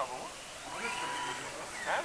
Tá bom. kitabı mı? Hem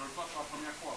Je pas passe la première fois.